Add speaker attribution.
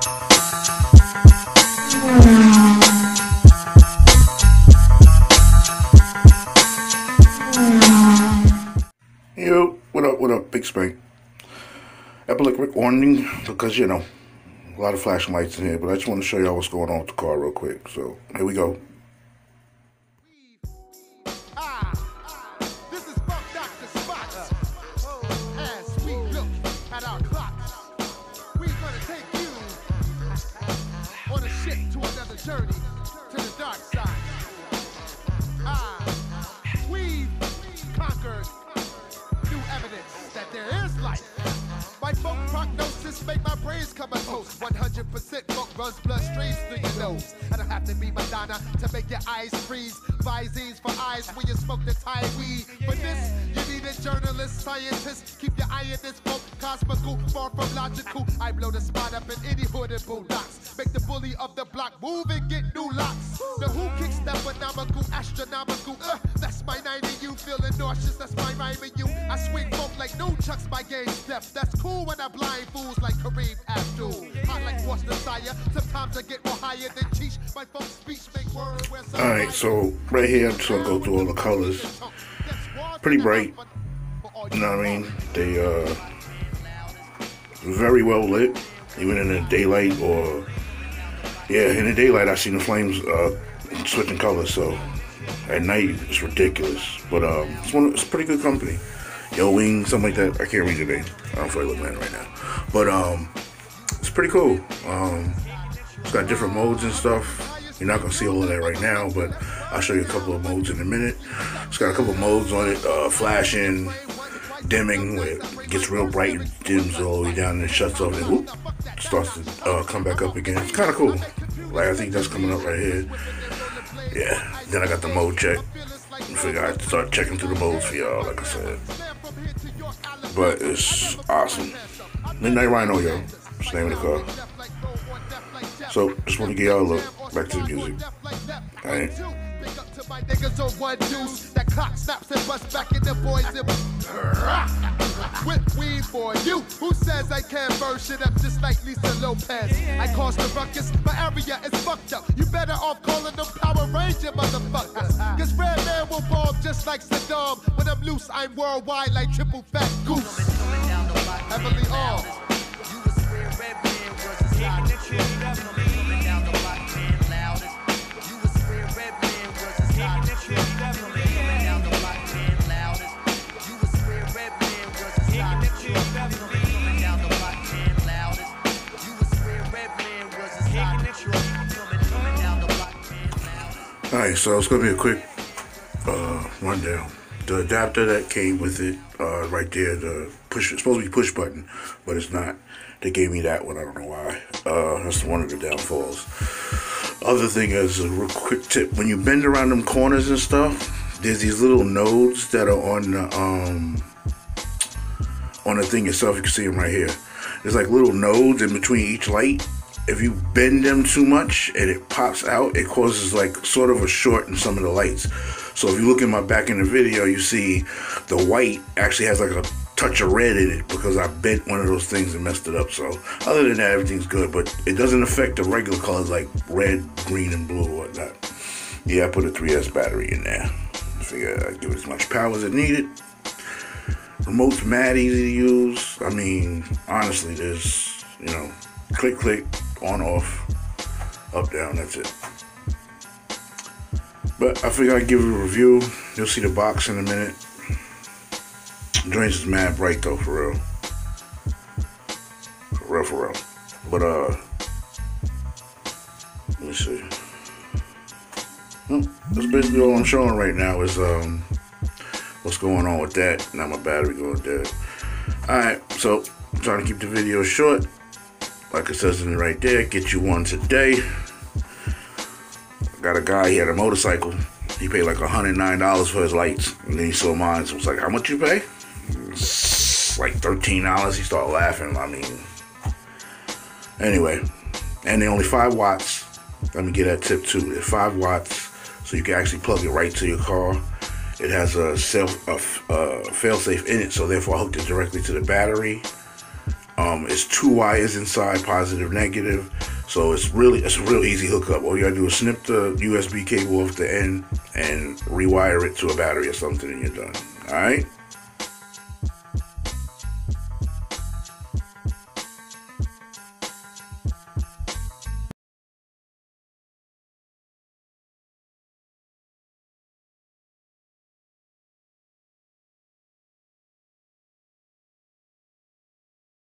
Speaker 1: Yo, what up, what up, Big Spank. Epileptic warning, because, you know, a lot of flashing lights in here, but I just want to show y'all what's going on with the car real quick. So, here we go.
Speaker 2: Life. My folk prognosis make my brains come toast. 100% funk runs bloodstreams through your nose. I don't have to be Madonna to make your eyes freeze. Visines for eyes when you smoke the Thai weed. For this, you need a journalist, scientist. Keep your eye in this funk, cosmical, far from logical. I blow the spot up in any hood and bulldogs. Make the bully of the block move and get new locks. The who kicks that phenomenal, astronomical. Uh, that's my 90 you feeling nauseous. That's my rhyme and you. I swing folk like no chucks, my game step. That's cool when I blind fools like Kareem Abdul. Hot like what's Messiah. Sometimes I get more higher than Cheech. My folk speech make word
Speaker 1: Alright, so right here, I'm just to go through all the colors. Pretty bright. You know what I mean? They, uh, very well lit, even in the daylight or, yeah, in the daylight, I seen the flames, uh, switching colors, so at night, it's ridiculous. But, um, it's one, it's pretty good company. Yo Wing, something like that. I can't read the name. I don't feel like looking at it right now. But, um, it's pretty cool. Um, it's got different modes and stuff. You're not gonna see all of that right now, but I'll show you a couple of modes in a minute. It's got a couple of modes on it, uh, flashing, dimming, where it gets real bright and dims all the way down and it shuts off and whoop, starts to uh, come back up again. It's kind of cool. Like I think that's coming up right here. Yeah. Then I got the mode check. I figure I'd start checking through the modes for y'all, like I said. But it's awesome. Midnight Rhino, yo. That's the name of the car. So, just want to get y'all a look. Back to the music.
Speaker 2: Up to my niggas on one juice. That clock snaps and busts back in the boys and Whip weed for you. Who says I can't burn shit up just like Lisa Lopes? I caused the ruckus. My area is fucked up. You better off calling them Power Ranger motherfuckers. Cause Red Man will bomb just like Saddam. When I'm loose, I'm worldwide like triple fat goose. Heavily armed.
Speaker 1: Alright, so it's gonna be a quick uh, rundown. The adapter that came with it, uh, right there, the push, it's supposed to be push button, but it's not. They gave me that one, I don't know why. Uh, that's one of the downfalls. Other thing is a real quick tip: when you bend around them corners and stuff, there's these little nodes that are on the um on the thing itself. You can see them right here. There's like little nodes in between each light. If you bend them too much and it pops out, it causes like sort of a short in some of the lights. So if you look at my back in the video, you see the white actually has like a touch of red in it because I bent one of those things and messed it up. So other than that, everything's good, but it doesn't affect the regular colors like red, green, and blue or whatnot. Yeah, I put a 3S battery in there. Figure I'd give it as much power as it needed. Remote's mad easy to use. I mean, honestly, there's, you know, click, click, on, off, up, down, that's it. But I figure I'd give it a review. You'll see the box in a minute. Joints is mad bright though, for real. For real, for real. But, uh, let me see. Well, that's basically all I'm showing right now is, um, what's going on with that. Now my battery going dead. Alright, so I'm trying to keep the video short. Like it says in right there, get you one today. Got a guy, he had a motorcycle. He paid like $109 for his lights. And then he saw mine. So I was like, how much you pay? It's like $13. He started laughing. I mean, anyway. And they're only 5 watts. Let me get that tip too. They're 5 watts. So you can actually plug it right to your car. It has a self a, a fail safe in it, so therefore I hooked it directly to the battery. Um, it's two wires inside, positive, negative. So it's really it's a real easy hookup. All you gotta do is snip the USB cable off the end and rewire it to a battery or something, and you're done. All right.